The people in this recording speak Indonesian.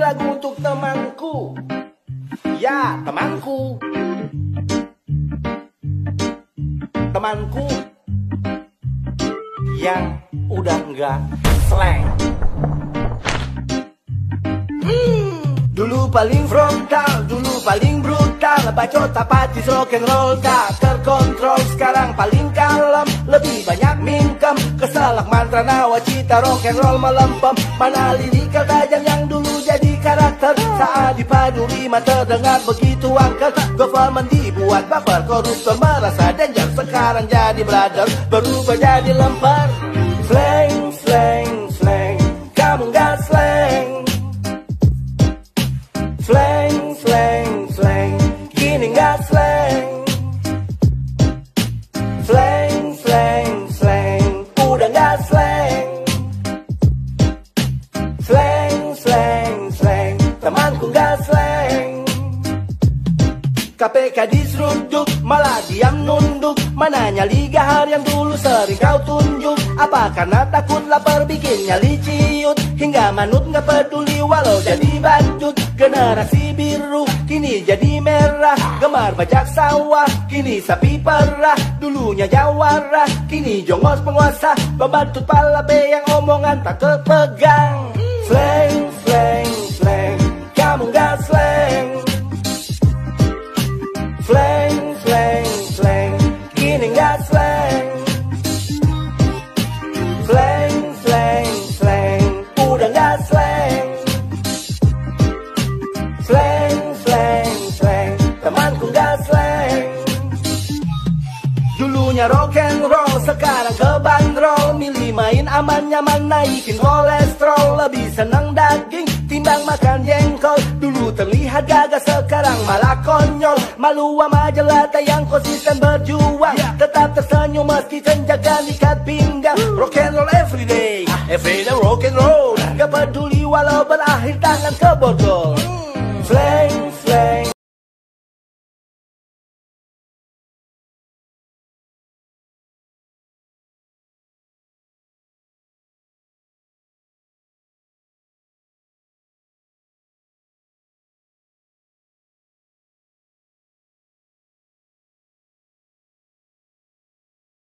Lagu untuk temanku. Ya temanku. Temanku. Yang udah enggak slang. Hmm, Dulu paling frontal, dulu paling brutal. Bacot apatis rock and roll tak terkontrol. Sekarang paling kalem, lebih banyak mingkem. Kesalak mantra nawacita rock and roll melempem. Mana lirikal tajam yang dulu karakter Saat dipadu rima terdengar begitu angker. Government dibuat baper, koruptor merasa danger Sekarang jadi brother, berubah jadi lempar Slang, slang, slang Kamu nggak slang. Slang, slang, slang nggak slang Slang, Temanku nggak slang. KPK diseruduk Malah diam nunduk. Mana nyali gahar yang dulu sering kau tunjuk. Apa karena takut lapar bikin nyali ciut Hingga manut nggak peduli walau jadi badut. Generasi biru kini jadi merah. Gemar bajak sawah kini sapi perah. Dulunya jawara kini jongos penguasa. Bebantut pala yang omongan tak kepegang slang. Dulunya rock and roll, sekarang ke bandrol Milih main aman nyaman naikin kolesterol. Lebih senang daging timbang makan jengkol. Dulu terlihat gagah sekarang malah konyol. Malu sama jelata yang konsisten berjuang. Tetap tersenyum meski senjaga ikat pinggang. Rock and roll everyday, everyday rock and roll. Gak peduli walau berakhir tangan ke borgol